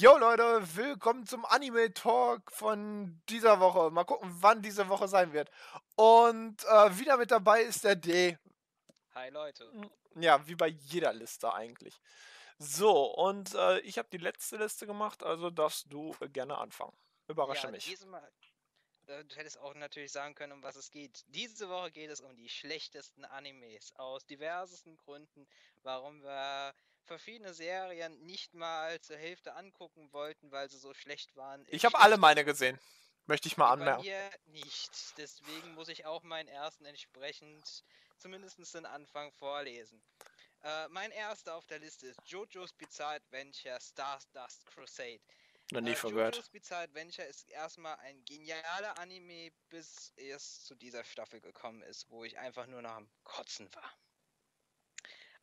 Jo Leute, willkommen zum Anime Talk von dieser Woche. Mal gucken, wann diese Woche sein wird. Und äh, wieder mit dabei ist der D. Hi Leute. Ja, wie bei jeder Liste eigentlich. So, und äh, ich habe die letzte Liste gemacht, also darfst du äh, gerne anfangen. Überrasche ja, mich. Diesmal, äh, du hättest auch natürlich sagen können, um was es geht. Diese Woche geht es um die schlechtesten Animes aus diversesten Gründen, warum wir verschiedene Serien nicht mal zur Hälfte angucken wollten, weil sie so schlecht waren. Ich habe alle meine gesehen. Möchte ich mal Bei anmerken. mir nicht. Deswegen muss ich auch meinen ersten entsprechend zumindest den Anfang vorlesen. Äh, mein erster auf der Liste ist JoJo's Bizarre Adventure Stardust Crusade. Noch nie Äh, gehört. JoJo's Bizarre Adventure ist erstmal ein genialer Anime, bis es zu dieser Staffel gekommen ist, wo ich einfach nur noch am Kotzen war.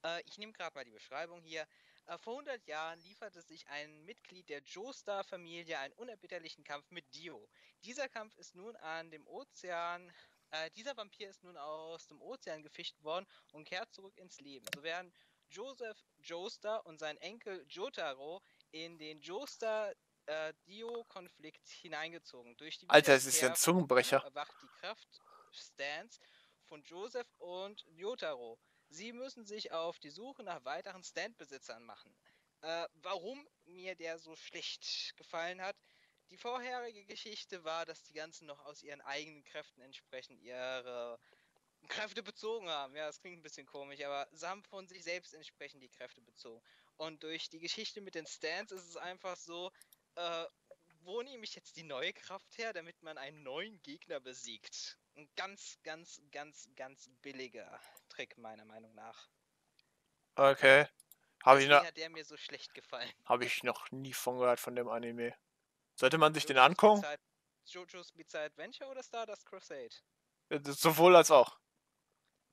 Äh, ich nehme gerade mal die Beschreibung hier. Äh, vor 100 Jahren lieferte sich ein Mitglied der Joestar-Familie einen unerbitterlichen Kampf mit Dio. Dieser Kampf ist nun an dem Ozean. Äh, dieser Vampir ist nun aus dem Ozean gefischt worden und kehrt zurück ins Leben. So werden Joseph Joestar und sein Enkel Jotaro in den Joestar äh, hineingezogen. Durch die Alter, es ist ja ein Zungenbrecher. Erwacht die Kraft Stans von Joseph und Jotaro. Sie müssen sich auf die Suche nach weiteren Stand-Besitzern machen. Äh, warum mir der so schlecht gefallen hat? Die vorherige Geschichte war, dass die ganzen noch aus ihren eigenen Kräften entsprechend ihre Kräfte bezogen haben. Ja, das klingt ein bisschen komisch, aber sie haben von sich selbst entsprechend die Kräfte bezogen. Und durch die Geschichte mit den Stands ist es einfach so, äh, wo nehme ich jetzt die neue Kraft her, damit man einen neuen Gegner besiegt? Ein ganz, ganz, ganz, ganz billiger Trick, meiner Meinung nach. Okay. Habe ich, noch- hat der mir so schlecht gefallen. hab ich noch nie von gehört von dem Anime. Sollte man sich den Jojo's angucken? Bizarre- Jojo's Bizarre Adventure oder Stardust Crusade? Sowohl als auch.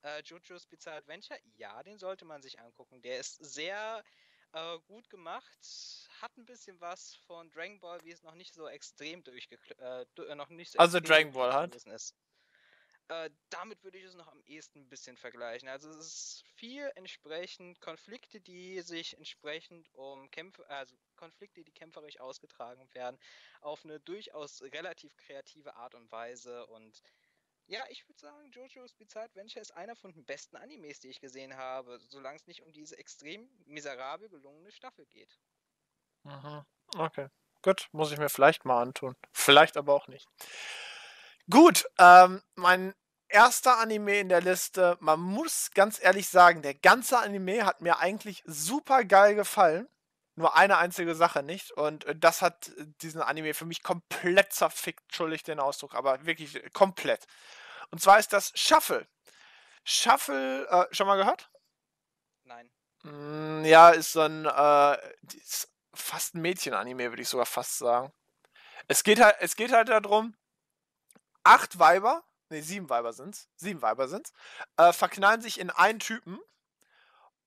Äh, Jojo's Bizarre Adventure, ja, den sollte man sich angucken. Der ist sehr äh, gut gemacht, hat ein bisschen was von Dragon Ball, wie es noch nicht so extrem durchgekl äh, äh, noch nicht so Also Dragon Ball halt. gewesen ist. Äh, damit würde ich es noch am ehesten ein bisschen vergleichen. Also es ist viel entsprechend Konflikte, die sich entsprechend um Kämpfe, also Konflikte, die kämpferisch ausgetragen werden, auf eine durchaus relativ kreative Art und Weise und ja, ich würde sagen, JoJo's Bizarre Adventure ist einer von den besten Animes, die ich gesehen habe, solange es nicht um diese extrem miserabel gelungene Staffel geht. Mhm. Okay. Gut, muss ich mir vielleicht mal antun. Vielleicht aber auch nicht. Gut, ähm, mein erster Anime in der Liste, man muss ganz ehrlich sagen, der ganze Anime hat mir eigentlich super geil gefallen. Nur eine einzige Sache nicht. Und äh, das hat äh, diesen Anime für mich komplett zerfickt, entschuldigt den Ausdruck, aber wirklich äh, komplett. Und zwar ist das Shuffle. Shuffle, äh, schon mal gehört? Nein. Mm, Ja, ist so ein, äh, ist fast ein Mädchen-Anime, würde ich sogar fast sagen. Es geht halt, es geht halt darum, acht Weiber, nee, sieben Weiber sind's, sieben Weiber sind's, äh, verknallen sich in einen Typen.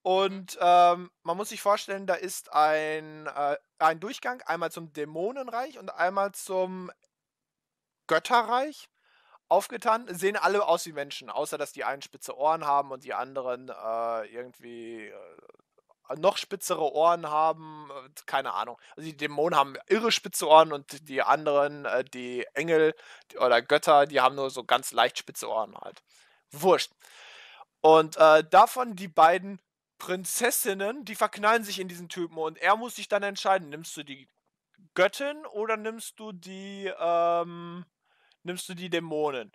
Und ähm, man muss sich vorstellen, da ist ein, äh, ein Durchgang, einmal zum Dämonenreich und einmal zum Götterreich aufgetan. Sehen alle aus wie Menschen, außer dass die einen spitze Ohren haben und die anderen äh, irgendwie äh, noch spitzere Ohren haben. äh, Keine Ahnung. Also die Dämonen haben irre spitze Ohren und die anderen, äh, die Engel oder Götter, die haben nur so ganz leicht spitze Ohren halt. Wurscht. Und äh, davon die beiden Prinzessinnen, die verknallen sich in diesen Typen und er muss sich dann entscheiden, nimmst du die Göttin oder nimmst du die, ähm, nimmst du die Dämonen?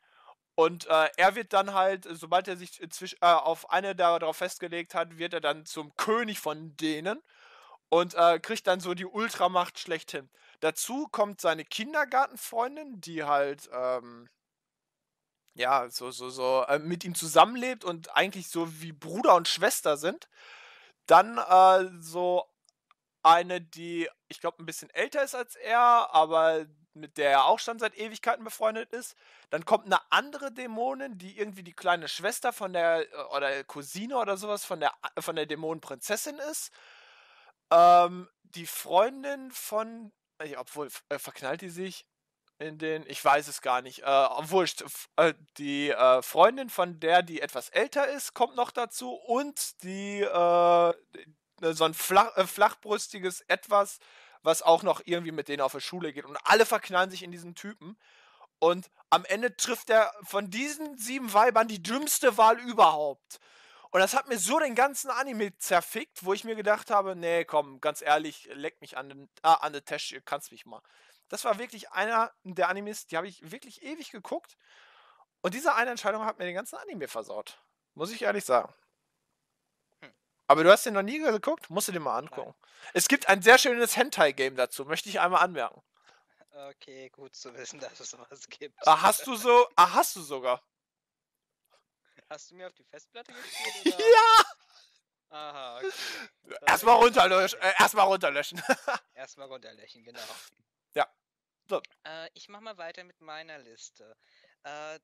Und äh, er wird dann halt, sobald er sich äh, auf eine darauf festgelegt hat, wird er dann zum König von denen und äh, kriegt dann so die Ultramacht schlechthin. Dazu kommt seine Kindergartenfreundin, die halt, ähm, ja, so, so, so äh, mit ihm zusammenlebt und eigentlich so wie Bruder und Schwester sind. Dann äh, so eine, die, ich glaube, ein bisschen älter ist als er, aber mit der er auch schon seit Ewigkeiten befreundet ist. Dann kommt eine andere Dämonin, die irgendwie die kleine Schwester von der, äh, oder Cousine oder sowas von der, von der Dämonenprinzessin ist. Ähm, die Freundin von, äh, obwohl, äh, verknallt die sich in den, ich weiß es gar nicht, äh, f- äh, die äh, Freundin von der, die etwas älter ist, kommt noch dazu und die, äh, äh, so ein flach, äh, flachbrüstiges Etwas, was auch noch irgendwie mit denen auf der Schule geht. Und alle verknallen sich in diesen Typen. Und am Ende trifft er von diesen sieben Weibern die dümmste Wahl überhaupt. Und das hat mir so den ganzen Anime zerfickt, wo ich mir gedacht habe, nee, komm, ganz ehrlich, leck mich an den, ah, an den Tisch, ihr kannst mich mal. Das war wirklich einer der Animes, die habe ich wirklich ewig geguckt. Und diese eine Entscheidung hat mir den ganzen Anime versaut. Muss ich ehrlich sagen. Aber du hast den noch nie geguckt? Musst du dir mal angucken. Es gibt ein sehr schönes Hentai-Game dazu, möchte ich einmal anmerken. Okay, gut zu wissen, dass es sowas gibt. Ah, hast du so, ah, hast du sogar. Hast du mir auf die Festplatte gespielt? Ja! Aha, okay. Erstmal runterlöschen. Äh, erstmal runterlöschen. Erstmal runterlöschen, genau. Ja. So. Äh, ich mach mal weiter mit meiner Liste. Äh,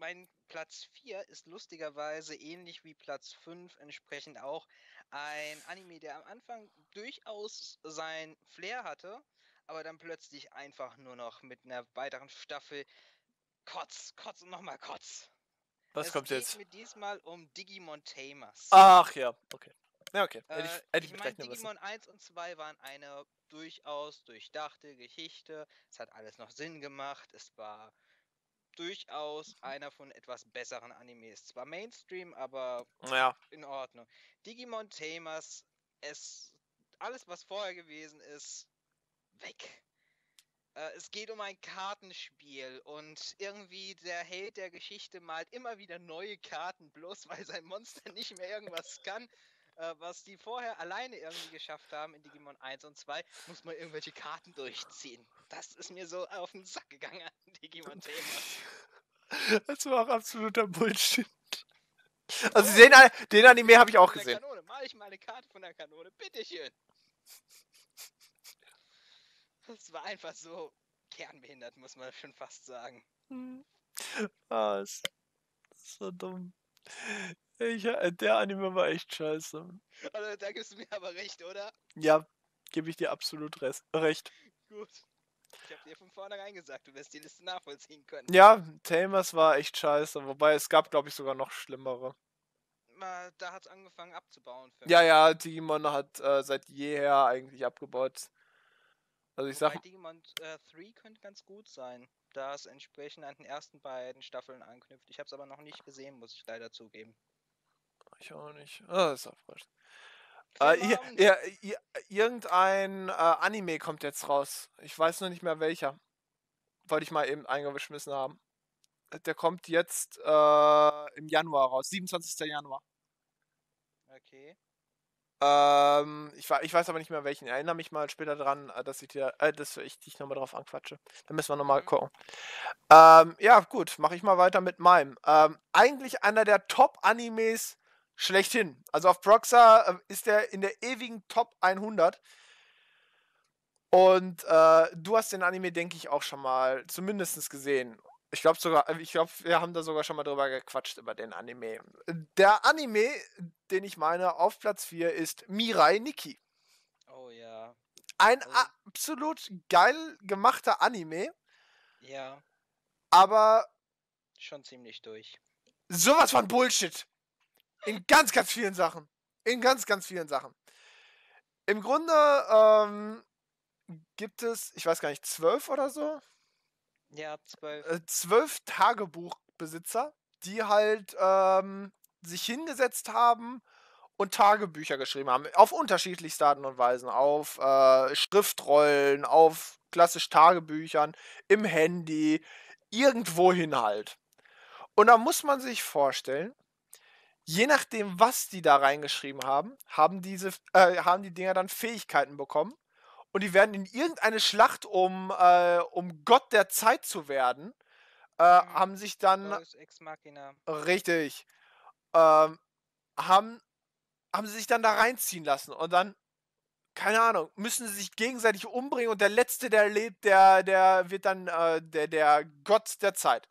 mein Platz 4 ist lustigerweise ähnlich wie Platz 5 entsprechend auch ein Anime, der am Anfang durchaus sein Flair hatte, aber dann plötzlich einfach nur noch mit einer weiteren Staffel Kotz, Kotz und nochmal Kotz. Was es kommt geht jetzt? mir diesmal um Digimon Tamers. Ach ja, okay. Ja, okay. Hätte ich, Äh, hätte ich ich mit meine, rechnen müssen. Digimon 1 und 2 waren eine durchaus durchdachte Geschichte. Es hat alles noch Sinn gemacht. Es war durchaus einer von etwas besseren Animes. Zwar Mainstream, aber Ja, in Ordnung. Digimon Tamers, es alles was vorher gewesen ist, weg. Äh, es geht um ein Kartenspiel und irgendwie der Held der Geschichte malt immer wieder neue Karten, bloß weil sein Monster nicht mehr irgendwas kann, äh, was die vorher alleine irgendwie geschafft haben in Digimon 1 und 2, muss man irgendwelche Karten durchziehen. Das ist mir so auf den Sack gegangen an Digimon Tamers. das war auch absoluter Bullshit. Also den, den Anime habe ich auch gesehen. Kanone, mal ich mal eine Karte von der Kanone, bitteschön. Das war einfach so kernbehindert, muss man schon fast sagen. Ah, ist so dumm. Ich, äh, der Anime war echt scheiße. Also, da gibst du mir aber recht, oder? Ja, gebe ich dir absolut res- recht. Gut. Ich habe dir von vornherein gesagt, du wirst die Liste nachvollziehen können. Ja, Tamers war echt scheiße, wobei es gab, glaube ich, sogar noch schlimmere. Da hat es angefangen abzubauen. Für Ja, mich. ja, Digimon hat äh, seit jeher eigentlich abgebaut. Also ich Wobei sag, Digimon äh, 3 könnte ganz gut sein, da es entsprechend an den ersten beiden Staffeln anknüpft. Ich habe es aber noch nicht gesehen, muss ich leider zugeben. ich auch nicht. Ah, ist auch wurscht. Äh, ja, hier, irgendein äh, Anime kommt jetzt raus. Ich weiß noch nicht mehr welcher. Wollte ich mal eben eingeschmissen haben. Der kommt jetzt äh, im Januar raus, 27. Januar. Okay. Ähm, ich, ich weiß aber nicht mehr welchen. Erinnere mich mal später dran, äh, dass ich dir, äh, dass ich dich nochmal drauf anquatsche. Dann müssen wir nochmal Mhm. gucken. Ähm, ja, gut, mache ich mal weiter mit meinem. Ähm, eigentlich einer der Top-Animes schlechthin. Also auf Proxa äh, ist der in der ewigen Top 100. Und äh, du hast den Anime, denke ich, auch schon mal zumindest gesehen. Ich glaube sogar, äh, ich glaube, wir haben da sogar schon mal drüber gequatscht über den Anime. Der Anime, den ich meine, auf Platz 4 ist Mirai Nikki. Oh ja. Ein Oh. absolut geil gemachter Anime, Ja, aber schon ziemlich durch. sowas von Bullshit. In ganz, ganz vielen Sachen. In ganz, ganz vielen Sachen. Im Grunde ähm, gibt es, ich weiß gar nicht, zwölf oder so, Ja, zwölf. äh, zwölf Tagebuchbesitzer, die halt ähm, sich hingesetzt haben und Tagebücher geschrieben haben. Auf unterschiedlichste Arten und Weisen. Auf äh, Schriftrollen, auf klassisch Tagebüchern, im Handy, irgendwohin halt. Und da muss man sich vorstellen, je nachdem, was die da reingeschrieben haben, haben diese, äh, haben die Dinger dann Fähigkeiten bekommen. Und die werden in irgendeine Schlacht, um, äh, um Gott der Zeit zu werden, äh, Mhm. haben sich dann. Richtig. Ähm, haben, haben sie sich dann da reinziehen lassen und dann, keine Ahnung, müssen sie sich gegenseitig umbringen und der Letzte, der lebt, der, der wird dann äh, der, der Gott der Zeit.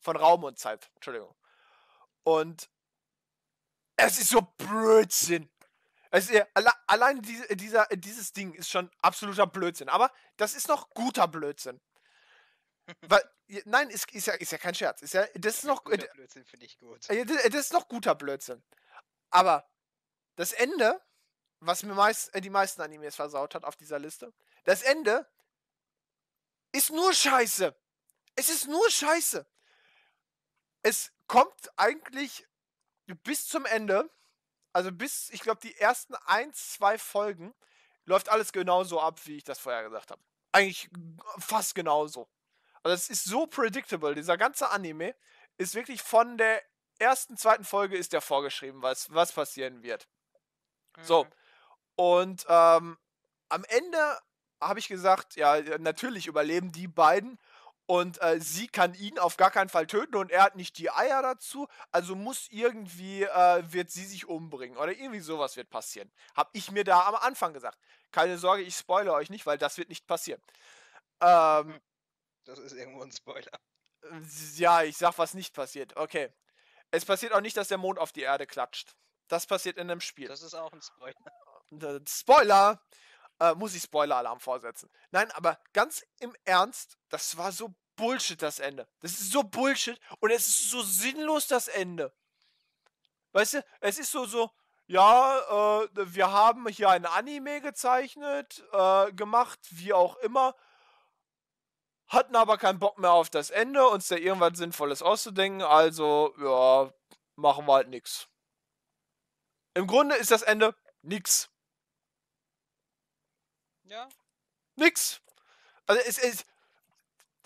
Von Raum und Zeit. Entschuldigung. Und es ist so Blödsinn. Ja- alle, allein diese, dieser, dieses Ding ist schon absoluter Blödsinn. Aber das ist noch guter Blödsinn. Weil, nein, ist, ist, ja, ist ja kein Scherz. Ist ja, das ist noch, Guter Blödsinn finde ich gut. äh, Das ist noch guter Blödsinn. Aber das Ende was mir meist, äh, die meisten Animes versaut hat auf dieser Liste. Das Ende ist nur Scheiße. Es ist nur Scheiße. Es kommt eigentlich bis zum Ende, also bis, ich glaube, die ersten ein, zwei Folgen, läuft alles genauso ab, wie ich das vorher gesagt habe. Eigentlich fast genauso. Also es ist so predictable. Dieser ganze Anime ist wirklich von der ersten, zweiten Folge ist der vorgeschrieben, was, was passieren wird. Mhm. So. Und ähm, am Ende habe ich gesagt, ja, natürlich überleben die beiden und äh, sie kann ihn auf gar keinen Fall töten und er hat nicht die Eier dazu, also muss irgendwie, äh, wird sie sich umbringen oder irgendwie sowas wird passieren. Hab ich mir da am Anfang gesagt. Keine Sorge, ich spoilere euch nicht, weil das wird nicht passieren. Ähm, das ist irgendwo ein Spoiler. Ja, ich sag, was nicht passiert. Okay. Es passiert auch nicht, dass der Mond auf die Erde klatscht. Das passiert in einem Spiel. Das ist auch ein Spoiler. Äh, Spoiler! Äh, muss ich Spoiler-Alarm vorsetzen. Nein, aber ganz im Ernst, das war so Bullshit, das Ende. Das ist so Bullshit und es ist so sinnlos, das Ende. Weißt du, es ist so, so, ja, äh, wir haben hier ein Anime gezeichnet, äh, gemacht, wie auch immer, hatten aber keinen Bock mehr auf das Ende, uns da irgendwas Sinnvolles auszudenken, also, ja, machen wir halt nix. Im Grunde ist das Ende nix. Ja. Nix. Also es, es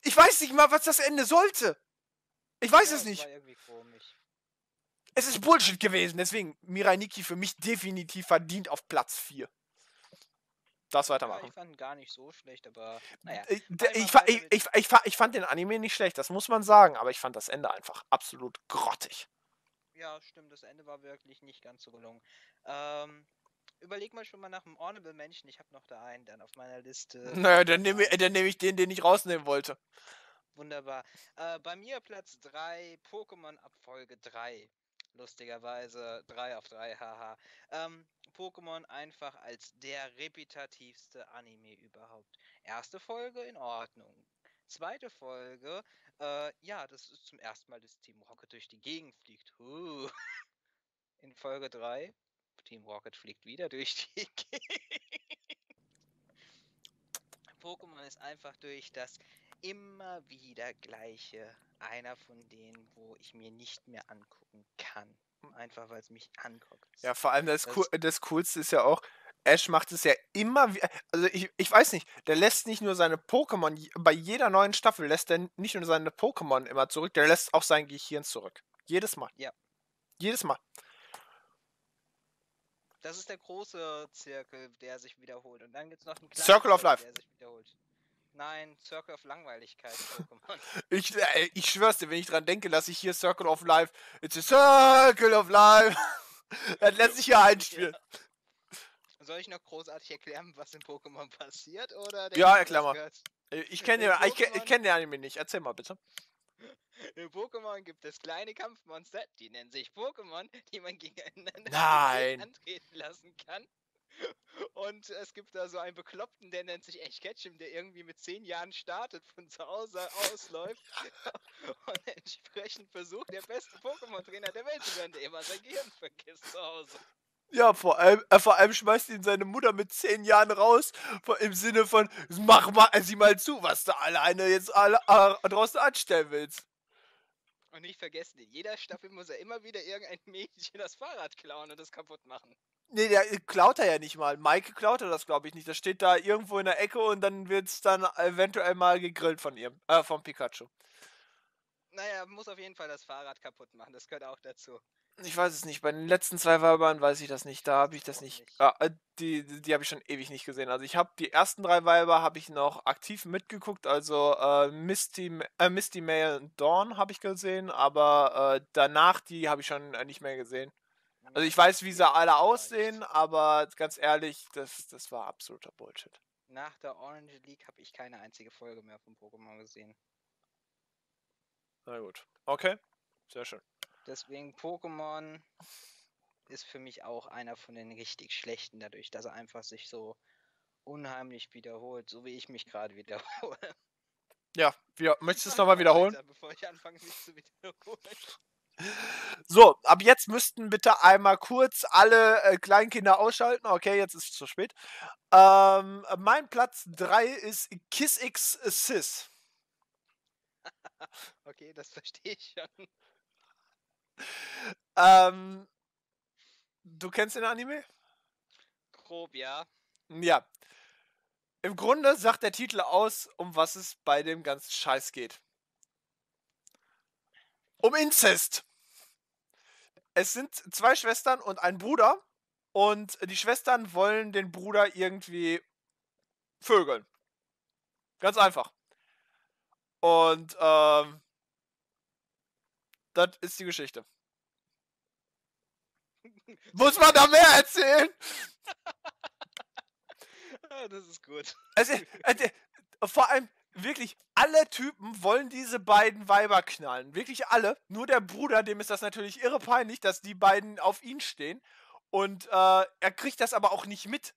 ich weiß nicht mal, was das Ende sollte. Ich weiß ja, es nicht. Es ist Bullshit gewesen, deswegen Mirai Nikki für mich definitiv verdient auf Platz 4. Das weitermachen. Ja, ich fand gar nicht so schlecht, aber naja. Äh, ich, ich, ich, ich, ich fand den Anime nicht schlecht, das muss man sagen, aber ich fand das Ende einfach absolut grottig. Ja, stimmt, das Ende war wirklich nicht ganz so gelungen. Ähm, überleg mal schon mal nach einem Honorable Menschen. Ich habe noch da einen dann auf meiner Liste. Naja, dann nehme ich, nehm ich den, den ich rausnehmen wollte. Wunderbar. Äh, bei mir Platz 3, Pokémon ab Folge 3. Lustigerweise 3 auf 3, haha. Ähm, Pokémon einfach als der repetitivste Anime überhaupt. Erste Folge in Ordnung. Zweite Folge, äh, ja, das ist zum ersten Mal, dass Team Rocket durch die Gegend fliegt. Uh. In Folge 3, Team Rocket fliegt wieder durch die Gegend. Pokémon ist einfach durch das immer wieder gleiche einer von denen, wo ich mir nicht mehr angucken kann. Einfach weil es mich anguckt. Ja, vor allem das, das, cool, das Coolste ist ja auch, Ash macht es ja immer wie. Also ich, ich weiß nicht, der lässt nicht nur seine Pokémon, bei jeder neuen Staffel lässt er nicht nur seine Pokémon immer zurück, der lässt auch sein Gehirn zurück. Jedes Mal. Ja. Jedes Mal. Das ist der große Zirkel, der sich wiederholt. Und dann gibt es noch einen kleinen Circle of Life. der sich wiederholt. Nein, Circle of Langweiligkeit ich, äh, ich schwör's dir, wenn ich dran denke, lasse ich hier Circle of Life. It's a Circle of Life. Dann lässt sich hier einspielen. Ja. Soll ich noch großartig erklären, was in Pokémon passiert? Oder ja, erklär mal. Ich kenne den, ich, ich kenn den Anime nicht. Erzähl mal bitte. In Pokémon gibt es kleine Kampfmonster, die nennen sich Pokémon, die man gegeneinander Nein. antreten lassen kann. Und es gibt da so einen Bekloppten, der nennt sich Ash Ketchum, der irgendwie mit zehn Jahren startet, von zu Hause ausläuft und entsprechend versucht, der beste Pokémon-Trainer der Welt zu werden, der immer sein Gehirn vergisst zu Hause. Ja, vor allem, äh, vor allem schmeißt ihn seine Mutter mit zehn Jahren raus, im Sinne von, mach mal, sieh mal zu, was du alleine jetzt alle, äh, draußen anstellen willst. Und nicht vergessen, in jeder Staffel muss er immer wieder irgendein Mädchen das Fahrrad klauen und das kaputt machen. Nee, der klaut er ja nicht mal. Mike klaut er das, glaube ich, nicht. Das steht da irgendwo in der Ecke und dann wird es dann eventuell mal gegrillt von ihm, äh, vom Pikachu. Naja, muss auf jeden Fall das Fahrrad kaputt machen, das gehört auch dazu. Ich weiß es nicht. Bei den letzten zwei Weibern weiß ich das nicht. Da habe ich das nicht. äh, die die, habe ich schon ewig nicht gesehen. Also ich habe die ersten drei Weiber habe ich noch aktiv mitgeguckt. Also äh, Misty, äh, Misty Mail und Dawn habe ich gesehen, aber äh, danach die habe ich schon äh, nicht mehr gesehen. Also ich weiß, wie sie alle aussehen, aber ganz ehrlich, das, das war absoluter Bullshit. Nach der Orange League habe ich keine einzige Folge mehr von Pokémon gesehen. Na gut. Okay. Sehr schön. Deswegen Pokémon ist für mich auch einer von den richtig schlechten, dadurch, dass er einfach sich so unheimlich wiederholt, so wie ich mich gerade wiederhole. Ja, wir, möchtest du es nochmal wiederholen? Weiter, bevor ich anfange, mich zu wiederholen. So, ab jetzt müssten bitte einmal kurz alle äh, Kleinkinder ausschalten. Okay, jetzt ist es zu spät. Ähm, mein Platz 3 ist Kiss X Sis. okay, das verstehe ich schon. Ähm, du kennst den Anime? Grob, ja. Ja. Im Grunde sagt der Titel aus, um was es bei dem ganzen Scheiß geht. Um Inzest. Es sind zwei Schwestern und ein Bruder. Und die Schwestern wollen den Bruder irgendwie vögeln. Ganz einfach. Und ähm, das ist die Geschichte. Muss man da mehr erzählen? Ah, das ist gut. Also, äh, vor allem, wirklich, alle Typen wollen diese beiden Weiber knallen. Wirklich alle. Nur der Bruder, dem ist das natürlich irre peinlich, dass die beiden auf ihn stehen. Und äh, er kriegt das aber auch nicht mit.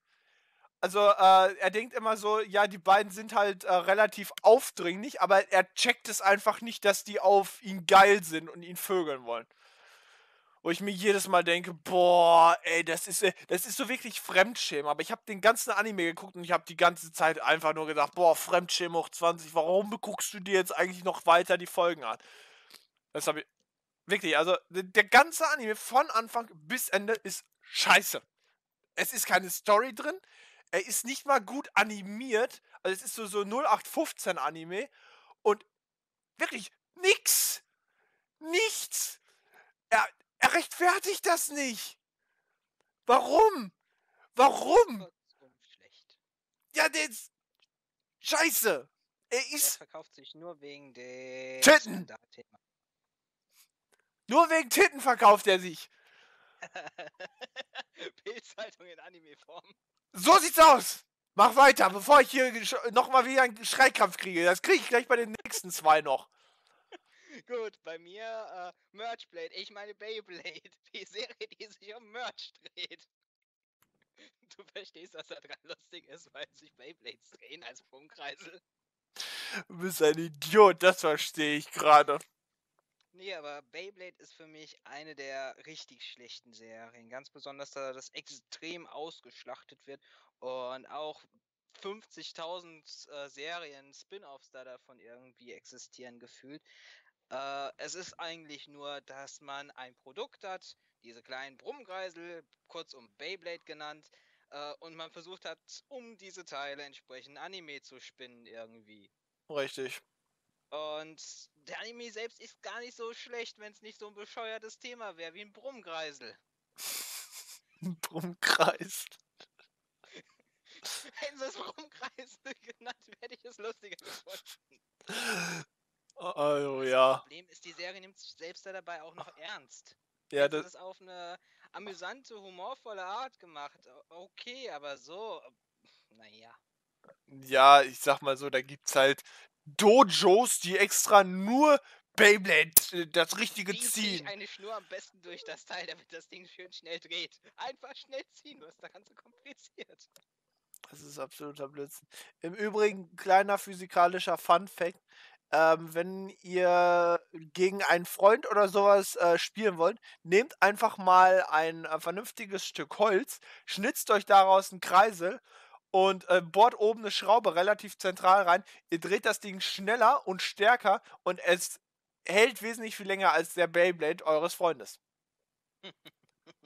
Also, äh, er denkt immer so, ja, die beiden sind halt äh, relativ aufdringlich, aber er checkt es einfach nicht, dass die auf ihn geil sind und ihn vögeln wollen wo ich mir jedes Mal denke, boah, ey, das ist, äh, das ist so wirklich Fremdschämen. Aber ich habe den ganzen Anime geguckt und ich habe die ganze Zeit einfach nur gedacht, boah, Fremdschämen hoch 20, warum guckst du dir jetzt eigentlich noch weiter die Folgen an? Das habe ich, wirklich, also der ganze Anime von Anfang bis Ende ist scheiße. Es ist keine Story drin, er ist nicht mal gut animiert, also es ist so, so 0815 Anime und wirklich nix, nichts. Er, er rechtfertigt das nicht. Warum? Warum? Schlecht. Ja, der ist scheiße. Er ist. Er verkauft sich nur wegen der Titten. Nur wegen Titten verkauft er sich. Bildzeitung in Anime-Form. So sieht's aus. Mach weiter, bevor ich hier nochmal wieder einen Schreikrampf kriege. Das kriege ich gleich bei den nächsten zwei noch. Gut, bei mir äh, Merchblade, ich meine Beyblade, die Serie, die sich um Merch dreht. Du verstehst, was da dran lustig ist, weil sich Beyblades drehen als Punkkreisel. Du bist ein Idiot, das verstehe ich gerade. Nee, aber Beyblade ist für mich eine der richtig schlechten Serien. Ganz besonders, da das extrem ausgeschlachtet wird und auch 50.000 äh, Serien, Spin-offs da davon irgendwie existieren gefühlt. Äh, es ist eigentlich nur, dass man ein Produkt hat, diese kleinen Brummkreisel, kurzum Beyblade genannt, äh, und man versucht hat, um diese Teile entsprechend Anime zu spinnen irgendwie. Richtig. Und der Anime selbst ist gar nicht so schlecht, wenn es nicht so ein bescheuertes Thema wäre wie ein Brummkreisel. ein Brummkreisel. Hätten sie es Brummkreisel genannt, hätte ich es lustiger gefunden. Also, ja. Das Problem ist, die Serie nimmt sich selbst dabei auch noch ernst. Ja, das ist auf eine amüsante, humorvolle Art gemacht. Okay, aber so, naja. Ja, ich sag mal so, da gibt's halt Dojos, die extra nur Beyblade, äh, das richtige ziehen. eine Schnur am besten durch das Teil, damit das Ding schön schnell dreht. Einfach schnell ziehen, was daran so kompliziert. Das ist absoluter Blödsinn. Im Übrigen, kleiner physikalischer Fun-Fact: ähm, wenn ihr gegen einen Freund oder sowas äh, spielen wollt, nehmt einfach mal ein äh, vernünftiges Stück Holz, schnitzt euch daraus einen Kreisel und äh, bohrt oben eine Schraube relativ zentral rein. Ihr dreht das Ding schneller und stärker und es hält wesentlich viel länger als der Beyblade eures Freundes.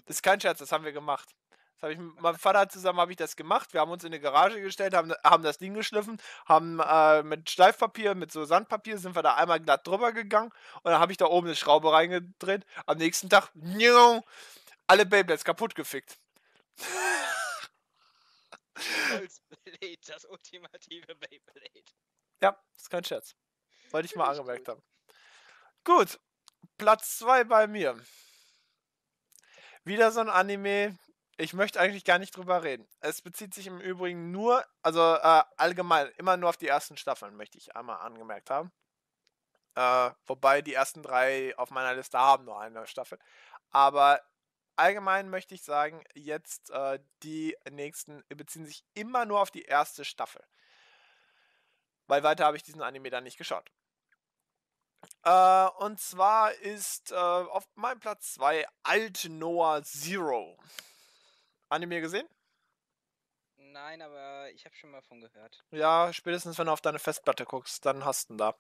Das ist kein Scherz, das haben wir gemacht. Das habe ich mit meinem Vater zusammen habe ich das gemacht. Wir haben uns in eine Garage gestellt, haben, haben das Ding geschliffen, haben äh, mit Schleifpapier, mit so Sandpapier sind wir da einmal glatt drüber gegangen und dann habe ich da oben eine Schraube reingedreht. Am nächsten Tag, alle Beyblades kaputt gefickt. Holzblade, das ultimative Beyblade. Ja, das ist kein Scherz. Wollte ich mal angemerkt haben. Gut, Platz 2 bei mir. Wieder so ein Anime, ich möchte eigentlich gar nicht drüber reden. Es bezieht sich im Übrigen nur, also äh, allgemein, immer nur auf die ersten Staffeln, möchte ich einmal angemerkt haben. Äh, wobei die ersten drei auf meiner Liste haben nur eine Staffel. Aber allgemein möchte ich sagen, jetzt äh, die nächsten beziehen sich immer nur auf die erste Staffel. Weil weiter habe ich diesen Anime dann nicht geschaut. Äh, und zwar ist äh, auf meinem Platz 2 Alt Noah Zero. Anime gesehen? Nein, aber ich habe schon mal von gehört. Ja, spätestens wenn du auf deine Festplatte guckst, dann hast du ihn da.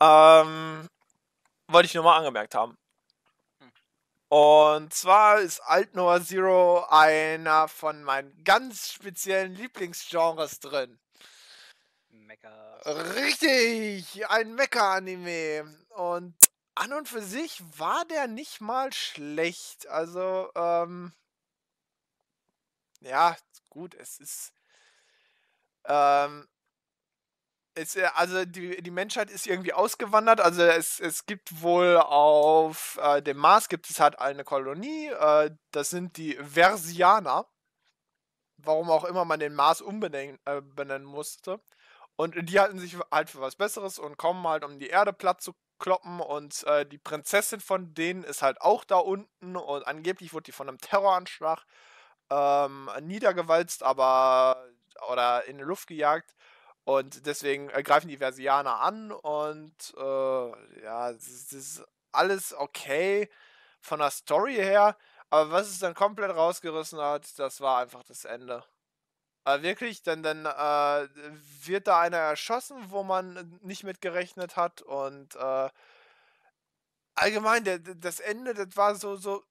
Ähm, wollte ich nur mal angemerkt haben. Und zwar ist Alt Noah Zero einer von meinen ganz speziellen Lieblingsgenres drin. Mecha. Richtig, ein Mecha-Anime. Und an und für sich war der nicht mal schlecht. Also, ähm, ja, gut, es ist, ähm, es, also die, die Menschheit ist irgendwie ausgewandert. Also es, es gibt wohl auf äh, dem Mars gibt es halt eine Kolonie. Äh, das sind die Versianer. Warum auch immer man den Mars umbenennen äh, musste. Und die halten sich halt für was Besseres und kommen halt, um die Erde platt zu kloppen. Und äh, die Prinzessin von denen ist halt auch da unten. Und angeblich wurde die von einem Terroranschlag ähm, niedergewalzt, aber oder in die Luft gejagt. Und deswegen äh, greifen die Versianer an und äh, ja, das ist, alles okay von der Story her. Aber was es dann komplett rausgerissen hat, das war einfach das Ende. Äh, wirklich, denn dann äh, wird da einer erschossen, wo man nicht mit gerechnet hat und äh, allgemein der, das Ende, das war so so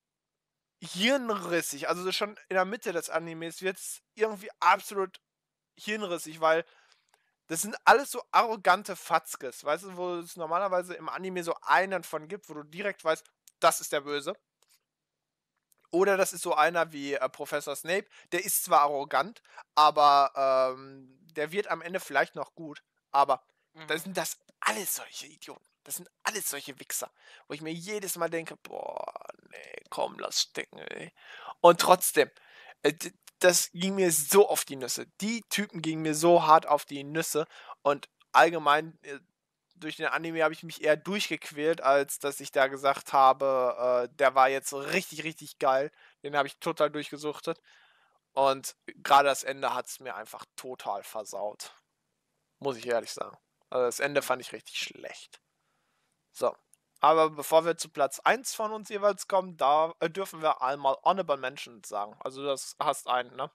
hirnrissig. Also schon in der Mitte des Animes wird es irgendwie absolut hirnrissig, weil das sind alles so arrogante Fatzkes, weißt du, wo es normalerweise im Anime so einen von gibt, wo du direkt weißt, das ist der Böse. Oder das ist so einer wie äh, Professor Snape, der ist zwar arrogant, aber ähm, der wird am Ende vielleicht noch gut. Aber Mhm. da sind das alles solche Idioten. Das sind alles solche Wichser. Wo ich mir jedes Mal denke, boah, nee, komm, lass stecken, ey. Und trotzdem, äh, das ging mir so auf die Nüsse. Die Typen gingen mir so hart auf die Nüsse. Und allgemein, äh, durch den Anime habe ich mich eher durchgequält, als dass ich da gesagt habe, äh, der war jetzt richtig, richtig geil. Den habe ich total durchgesuchtet. Und gerade das Ende hat es mir einfach total versaut. Muss ich ehrlich sagen. Also das Ende fand ich richtig schlecht. So. Aber bevor wir zu Platz 1 von uns jeweils kommen, da äh, dürfen wir einmal Honorable Mentions sagen. Also das hast einen, ne?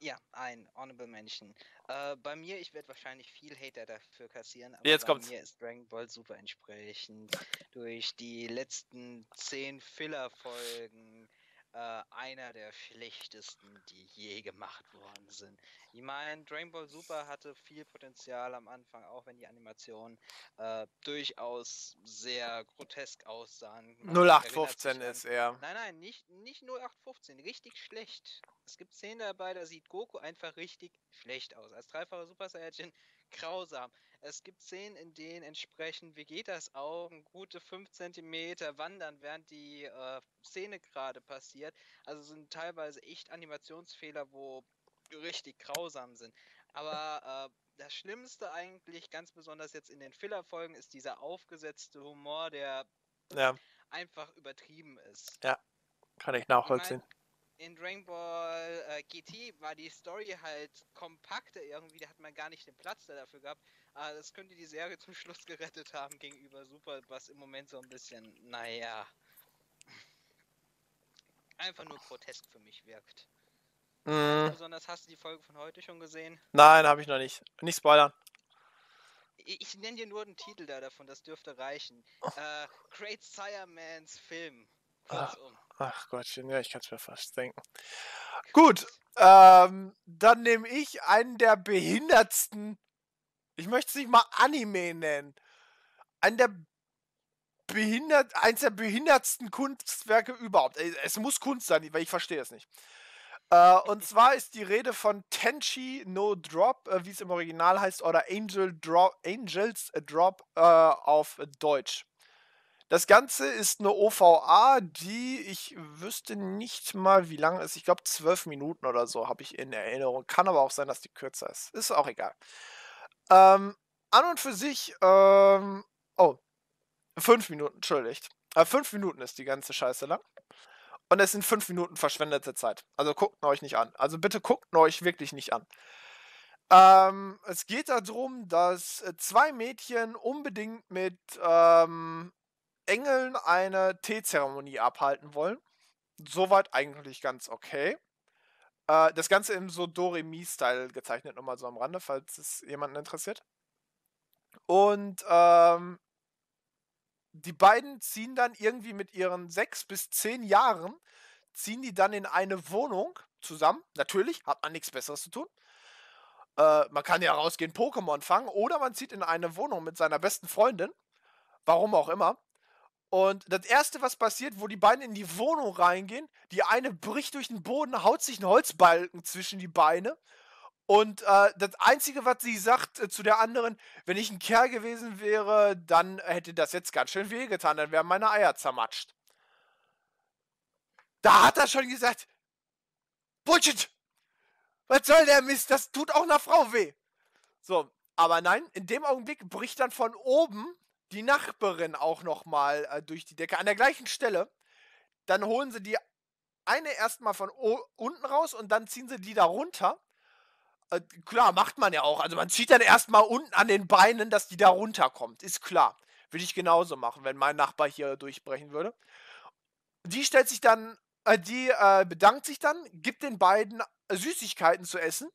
Ja, ein Honorable Mention. Äh, bei mir, ich werde wahrscheinlich viel Hater dafür kassieren, aber Jetzt bei kommt's. mir ist Dragon Ball Super entsprechend durch die letzten zehn Filler-Folgen äh, einer der schlechtesten, die je gemacht worden sind. Ich meine, Dragon Ball Super hatte viel Potenzial am Anfang, auch wenn die Animationen äh, durchaus sehr grotesk aussahen. Man erinnert sich 0815 an- ist er. Nein, nein, nicht, nicht 0815, richtig schlecht. Es gibt Szenen dabei, da sieht Goku einfach richtig schlecht aus. Als dreifacher Super Saiyajin grausam. Es gibt Szenen, in denen entsprechend Vegetas Augen gute 5 cm wandern, während die äh, Szene gerade passiert. Also sind teilweise echt Animationsfehler, wo richtig grausam sind. Aber äh, das Schlimmste eigentlich, ganz besonders jetzt in den Filler-Folgen, ist dieser aufgesetzte Humor, der Ja, einfach übertrieben ist. kann ich Ich mein, nachvollziehen. In Dragon Ball äh, GT war die Story halt kompakter irgendwie, da hat man gar nicht den Platz da dafür gehabt. Aber das könnte die Serie zum Schluss gerettet haben gegenüber Super, was im Moment so ein bisschen, naja, einfach nur grotesk für mich wirkt. Mhm. Besonders hast du die Folge von heute schon gesehen? Nein, habe ich noch nicht. Nicht spoilern. Ich, ich nenne dir nur den Titel da davon, das dürfte reichen. Äh, Great Siremans Film. Ah. Ach Gottchen, ja, ich kann es mir fast denken. Gut, ähm, dann nehme ich einen der behindertsten, ich möchte es nicht mal Anime nennen, einen der behindert, eins der behindertsten Kunstwerke überhaupt. Äh, Es muss Kunst sein, weil ich verstehe es nicht. Äh, und zwar ist die Rede von Tenchi No Drop, äh, wie es im Original heißt, oder Angel Drop, Angels Drop äh, auf Deutsch. Das Ganze ist eine OVA, die ich wüsste nicht mal, wie lang ist. Ich glaube, zwölf Minuten oder so habe ich in Erinnerung. Kann aber auch sein, dass die kürzer ist. Ist auch egal. Ähm, an und für sich, ähm, oh, fünf Minuten, entschuldigt. Äh, fünf Minuten ist die ganze Scheiße lang. Und es sind fünf Minuten verschwendete Zeit. Also guckt euch nicht an. Also bitte guckt euch wirklich nicht an. Ähm, es geht darum, dass äh, zwei Mädchen unbedingt mit ähm, Engeln eine Teezeremonie abhalten wollen. Soweit eigentlich ganz okay. Äh, das Ganze im so Doremi-Style gezeichnet, nochmal so am Rande, falls es jemanden interessiert. Und ähm, die beiden ziehen dann irgendwie mit ihren sechs bis zehn Jahren, ziehen die dann in eine Wohnung zusammen. Natürlich, hat man nichts Besseres zu tun. Äh, man kann ja rausgehen, Pokémon fangen, oder man zieht in eine Wohnung mit seiner besten Freundin. Warum auch immer. Und das erste, was passiert, wo die beiden in die Wohnung reingehen, die eine bricht durch den Boden, haut sich einen Holzbalken zwischen die Beine. Und äh, das Einzige, was sie sagt äh, zu der anderen, wenn ich ein Kerl gewesen wäre, dann hätte das jetzt ganz schön wehgetan, dann wären meine Eier zermatscht. Da hat er schon gesagt, Bullshit! Was soll der Mist? Das tut auch einer Frau weh. So, aber nein, in dem Augenblick bricht dann von oben die Nachbarin auch nochmal äh, durch die Decke an der gleichen Stelle. Dann holen sie die eine erstmal von unten raus und dann ziehen sie die da runter. Äh, klar, macht man ja auch. Also man zieht dann erstmal unten an den Beinen, dass die da runterkommt. Ist klar. Würde ich genauso machen, wenn mein Nachbar hier durchbrechen würde. Die stellt sich dann, äh, die äh, bedankt sich dann, gibt den beiden Süßigkeiten zu essen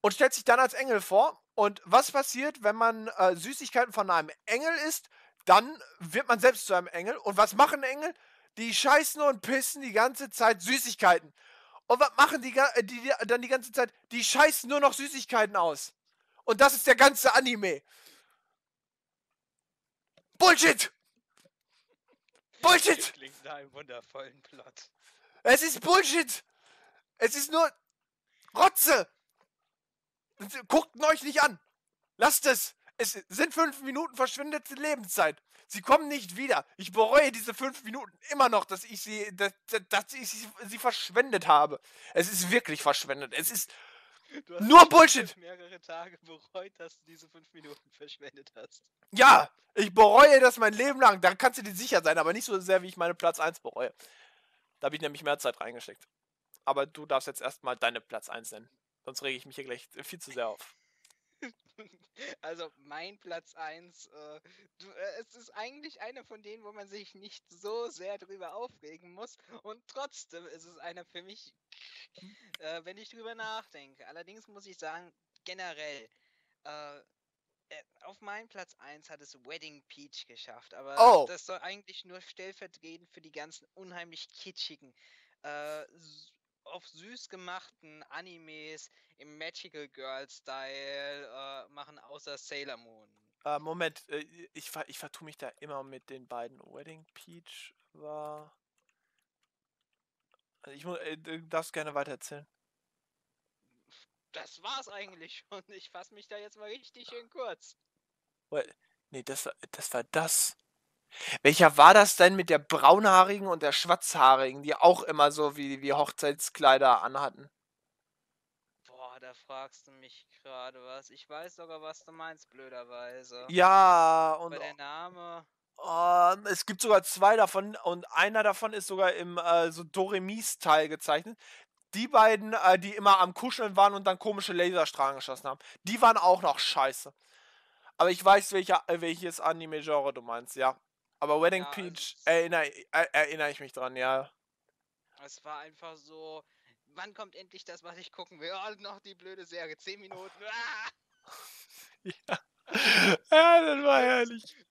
und stellt sich dann als Engel vor. Und was passiert, wenn man äh, Süßigkeiten von einem Engel isst? Dann wird man selbst zu einem Engel. Und was machen Engel? Die scheißen und pissen die ganze Zeit Süßigkeiten. Und was machen die, äh, die, die dann die ganze Zeit? Die scheißen nur noch Süßigkeiten aus. Und das ist der ganze Anime. Bullshit! Bullshit! Klingt nach einem wundervollen Plot. Es ist Bullshit! Es ist nur Rotze! Guckt ihn euch nicht an! Lasst es! Es sind fünf Minuten verschwendete Lebenszeit. Sie kommen nicht wieder. Ich bereue diese fünf Minuten immer noch, dass ich sie, dass, dass ich sie, sie verschwendet habe. Es ist wirklich verschwendet. Es ist nur Bullshit. mehrere Tage bereut, dass du diese fünf Minuten verschwendet hast. Ja, ich bereue das mein Leben lang. Da kannst du dir sicher sein, aber nicht so sehr, wie ich meine Platz 1 bereue. Da habe ich nämlich mehr Zeit reingesteckt. Aber du darfst jetzt erstmal deine Platz 1 nennen. Sonst rege ich mich hier gleich viel zu sehr auf. Also mein Platz 1, äh, du, äh, es ist eigentlich einer von denen, wo man sich nicht so sehr drüber aufregen muss. Und trotzdem ist es einer für mich, äh, wenn ich drüber nachdenke. Allerdings muss ich sagen, generell, äh, äh auf meinen Platz 1 hat es Wedding Peach geschafft, aber oh. das soll eigentlich nur stellvertretend für die ganzen unheimlich kitschigen, auf süß gemachten Animes im Magical Girl Style äh, machen, außer Sailor Moon. Äh, Moment, äh, ich, ich vertue mich da immer mit den beiden. Wedding Peach war. Also ich muss, äh, du darfst gerne weiter erzählen. Das war's eigentlich schon. Ich fasse mich da jetzt mal richtig schön kurz. Well, nee, das, das war das. Welcher war das denn mit der braunhaarigen und der schwarzhaarigen, die auch immer so wie, wie Hochzeitskleider anhatten? Boah, da fragst du mich gerade was. Ich weiß sogar, was du meinst, blöderweise. Ja, und. Aber der Name. Oh, es gibt sogar zwei davon und einer davon ist sogar im äh, so Doremi-Style gezeichnet. Die beiden, äh, die immer am Kuscheln waren und dann komische Laserstrahlen geschossen haben, die waren auch noch scheiße. Aber ich weiß, welcher, äh, welches Anime-Genre du meinst, ja. Aber Wedding ja, Peach also erinnere, erinnere ich mich dran, ja. Es war einfach so, wann kommt endlich das, was ich gucken will? Oh, noch die blöde Serie, 10 Minuten. Ah! ja. ja, das war herrlich.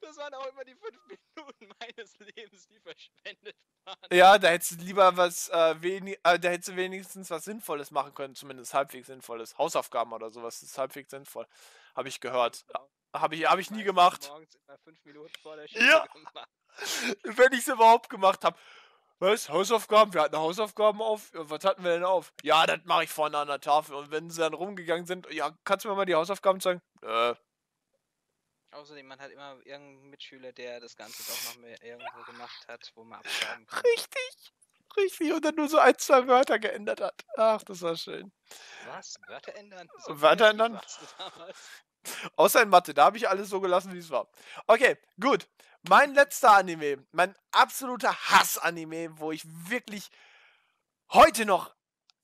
Das waren auch immer die 5 Minuten meines Lebens, die verschwendet waren. Ja, da hättest du lieber was, äh, wenig, äh, da hättest du wenigstens was Sinnvolles machen können, zumindest halbwegs Sinnvolles. Hausaufgaben oder sowas ist halbwegs sinnvoll. Habe ich gehört. Ja. Habe ich, hab ich nie gemacht. Ja. gemacht. Wenn ich es überhaupt gemacht habe. Was? Hausaufgaben? Wir hatten Hausaufgaben auf. Was hatten wir denn auf? Ja, das mache ich vorne an der Tafel. Und wenn sie dann rumgegangen sind, ja, kannst du mir mal die Hausaufgaben zeigen? Äh. Außerdem, man hat immer irgendeinen Mitschüler, der das Ganze doch noch mehr irgendwo gemacht hat, wo man abschreiben kann. Richtig. Richtig. Und dann nur so ein, zwei Wörter geändert hat. Ach, das war schön. Was? Wörter ändern? So Wörter ändern? Außer in Mathe, da habe ich alles so gelassen, wie es war. Okay, gut. Mein letzter Anime, mein absoluter Hass-Anime, wo ich wirklich heute noch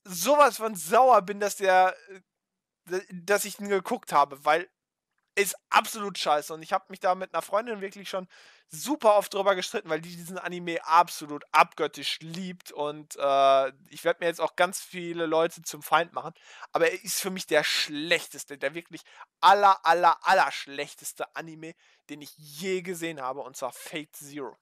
sowas von sauer bin, dass der äh, dass ich ihn geguckt habe, weil ist absolut scheiße. Und ich habe mich da mit einer Freundin wirklich schon super oft drüber gestritten, weil die diesen Anime absolut abgöttisch liebt. Und äh, ich werde mir jetzt auch ganz viele Leute zum Feind machen. Aber er ist für mich der schlechteste, der wirklich aller, aller, aller schlechteste Anime, den ich je gesehen habe. Und zwar Fate Zero.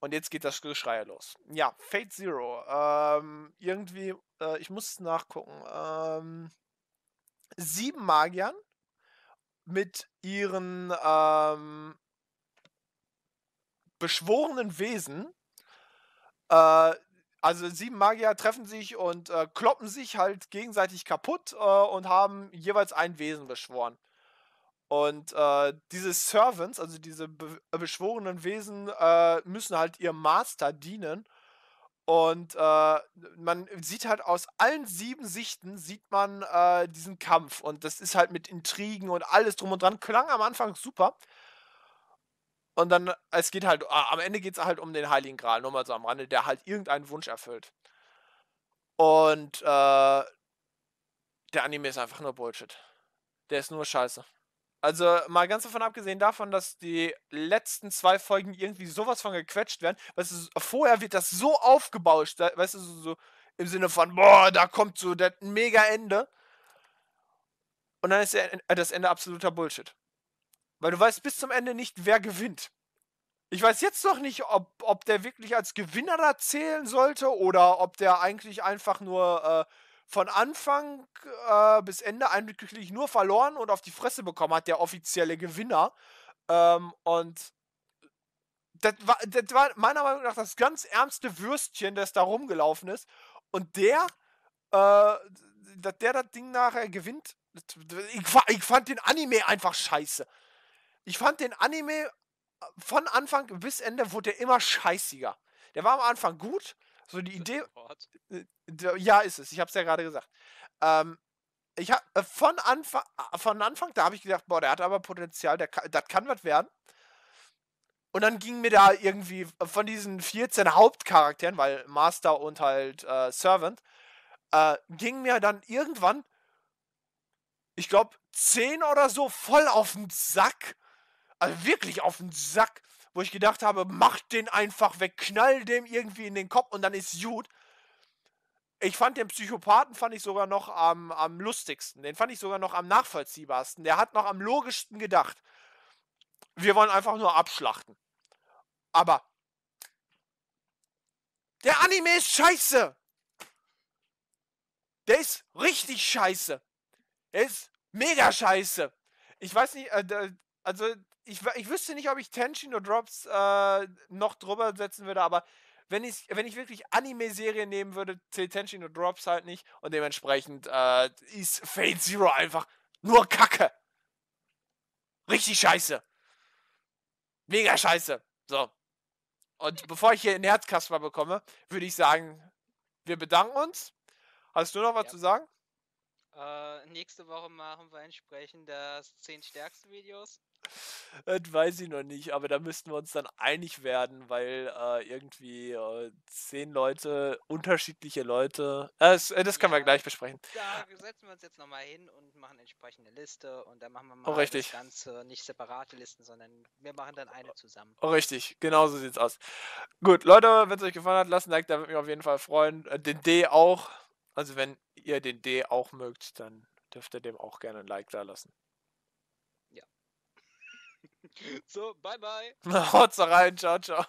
Und jetzt geht das Geschrei los. Ja, Fate Zero. Ähm, irgendwie, äh, ich muss nachgucken. Ähm, sieben Magiern mit ihren ähm, beschworenen Wesen. Äh, also sieben Magier treffen sich und äh, kloppen sich halt gegenseitig kaputt äh, und haben jeweils ein Wesen beschworen. Und äh, diese Servants, also diese be beschworenen Wesen, äh, müssen halt ihrem Master dienen. Und äh, man sieht halt aus allen sieben Sichten, sieht man äh, diesen Kampf. Und das ist halt mit Intrigen und alles drum und dran. Klang am Anfang super. Und dann, es geht halt, ah, am Ende geht es halt um den Heiligen Gral, nur mal so am Rande, der halt irgendeinen Wunsch erfüllt. Und äh, der Anime ist einfach nur Bullshit. Der ist nur scheiße. Also mal ganz davon abgesehen davon, dass die letzten zwei Folgen irgendwie sowas von gequetscht werden. Weißt du, vorher wird das so aufgebauscht, weißt du, so, so im Sinne von, boah, da kommt so das mega Ende. Und dann ist äh, das Ende absoluter Bullshit. Weil du weißt bis zum Ende nicht, wer gewinnt. Ich weiß jetzt noch nicht, ob, ob der wirklich als Gewinner da zählen sollte oder ob der eigentlich einfach nur äh, von Anfang äh, bis Ende eigentlich nur verloren und auf die Fresse bekommen hat, der offizielle Gewinner. Ähm, und das war, das war meiner Meinung nach das ganz ärmste Würstchen, das da rumgelaufen ist. Und der, äh, dass der das Ding nachher gewinnt, ich, ich fand den Anime einfach scheiße. Ich fand den Anime äh, von Anfang bis Ende wurde der immer scheißiger. Der war am Anfang gut, so die Idee, äh, Ja, ist es. Ich habe es ja gerade gesagt. Ähm, ich hab, äh, von, Anfang, äh, von Anfang, da habe ich gedacht, boah, der hat aber Potenzial, der kann, das kann was werden. Und dann ging mir da irgendwie von diesen 14 Hauptcharakteren, weil Master und halt äh, Servant, äh, ging mir dann irgendwann, ich glaube, 10 oder so voll auf den Sack. Also wirklich auf den Sack. Wo ich gedacht habe, mach den einfach weg, knall dem irgendwie in den Kopf und dann ist gut. Ich fand den Psychopathen fand ich sogar noch am, am lustigsten. Den fand ich sogar noch am nachvollziehbarsten. Der hat noch am logischsten gedacht. Wir wollen einfach nur abschlachten. Aber der Anime ist scheiße. Der ist richtig scheiße. Der ist mega scheiße. Ich weiß nicht, äh, also ich, ich wüsste nicht, ob ich Tenshin oder Drops äh, noch drüber setzen würde, aber wenn ich, wenn ich wirklich Anime-Serien nehmen würde, zählt Tenshin oder Drops halt nicht und dementsprechend äh, ist Fate Zero einfach nur Kacke. Richtig scheiße. Mega scheiße. So. Und bevor ich hier einen Herzkasper bekomme, würde ich sagen, wir bedanken uns. Hast du noch was Ja. zu sagen? Äh, nächste Woche machen wir entsprechend das 10 stärksten Videos. Das weiß ich noch nicht, aber da müssten wir uns dann einig werden, weil äh, irgendwie äh, zehn Leute, unterschiedliche Leute. Äh, das, äh, das können wir Ja. gleich besprechen. Da setzen wir uns jetzt nochmal hin und machen entsprechende Liste und dann machen wir Oh, mal richtig. das Ganze nicht separate Listen, sondern wir machen dann eine zusammen. Oh, richtig, genau so sieht's aus. Gut, Leute, wenn es euch gefallen hat, lasst ein Like, da würde mich auf jeden Fall freuen. Äh, den D auch. Also wenn ihr den D auch mögt, dann dürft ihr dem auch gerne ein Like da lassen. So, bye bye. Haut rein, ciao, ciao.